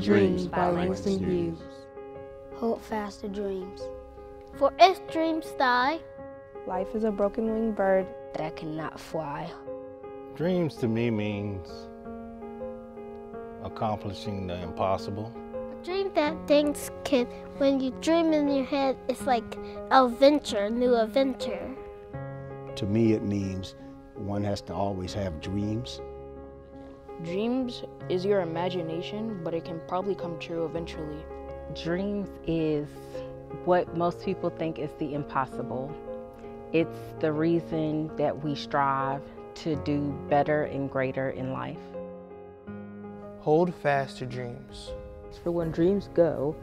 Dreams by Langston Hughes. Hold fast to dreams. For if dreams die, Life is a broken winged bird. that cannot fly. Dreams to me means accomplishing the impossible. a dream that things can, when you dream in your head, it's like adventure, new adventure. To me, it means one has to always have dreams. Dreams is your imagination, but it can probably come true eventually. Dreams is what most people think is the impossible. It's the reason that we strive to do better and greater in life. Hold fast to dreams. For when dreams go,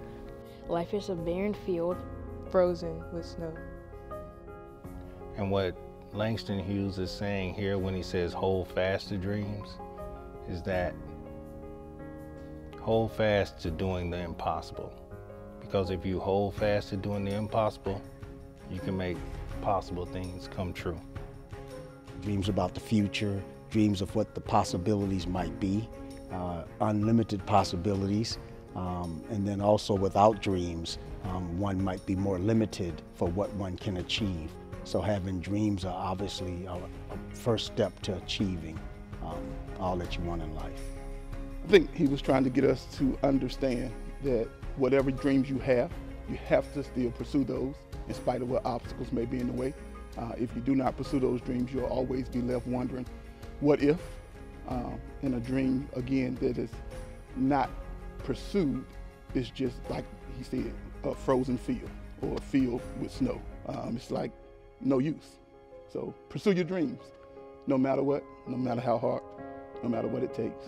Life is a barren field. frozen with snow. And what Langston Hughes is saying here when he says hold fast to dreams is that hold fast to doing the impossible. Because if you hold fast to doing the impossible, you can make possible things come true. Dreams about the future, dreams of what the possibilities might be, uh, unlimited possibilities. Um, and then also without dreams, um, one might be more limited for what one can achieve. So having dreams are obviously a, a first step to achieving all that you want in life. I think he was trying to get us to understand that whatever dreams you have, you have to still pursue those in spite of what obstacles may be in the way. Uh, if you do not pursue those dreams, you'll always be left wondering, what if? Um, and a dream, again, that is not pursued is just like he said, a frozen field or a field with snow. Um, it's like no use. So pursue your dreams, no matter what, no matter how hard, no matter what it takes.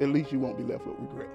At least you won't be left with regret.